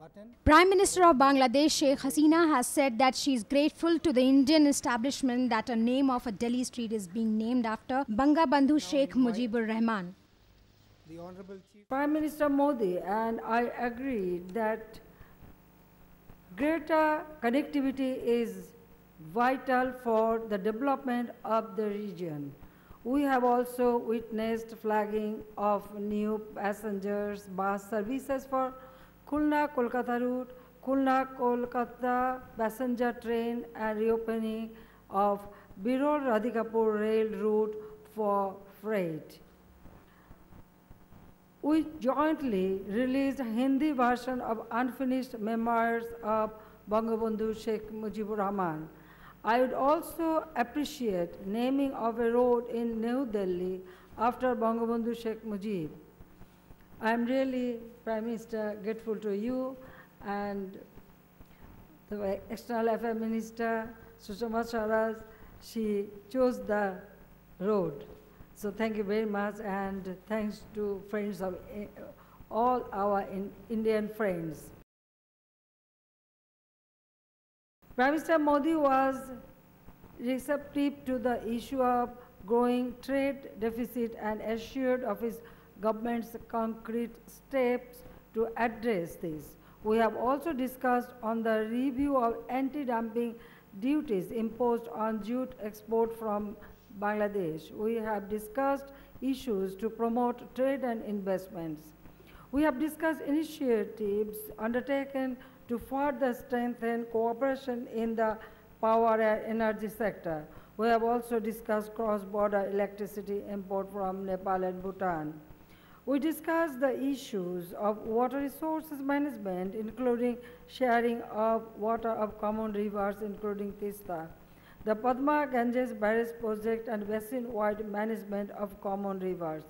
button. Prime Minister of Bangladesh Sheikh Hasina has said that she is grateful to the Indian establishment that a name of a Delhi street is being named after Bangabandhu Sheikh Mujibur Rahman. The Honorable Chief. Prime Minister Modi and I agreed that greater connectivity is vital for the development of the region. We have also witnessed flagging of new passengers bus services for Khulna Kolkata route, Khulna Kolkata passenger train and reopening of Biral Radhikapur rail route for freight. We jointly released Hindi version of unfinished memoirs of Bangabandhu Sheikh Mujibur Rahman. I would also appreciate naming of a road in New Delhi after Bangabandhu Sheikh Mujib. I am really, Prime Minister, grateful to you and the External Affairs Minister, Sushma Swaraj, she chose the road. So thank you very much and thanks to friends of eh, all our in Indian friends. Prime Minister Modi was receptive to the issue of growing trade deficit and assured of his government's concrete steps to address this. We have also discussed on the review of anti-dumping duties imposed on jute export from Bangladesh. We have discussed issues to promote trade and investments. We have discussed initiatives undertaken to further strengthen cooperation in the power and energy sector. We have also discussed cross-border electricity import from Nepal and Bhutan. We discussed the issues of water resources management, including sharing of water of common rivers, including Tista, the Padma Ganges Barrage project and basin-wide management of common rivers.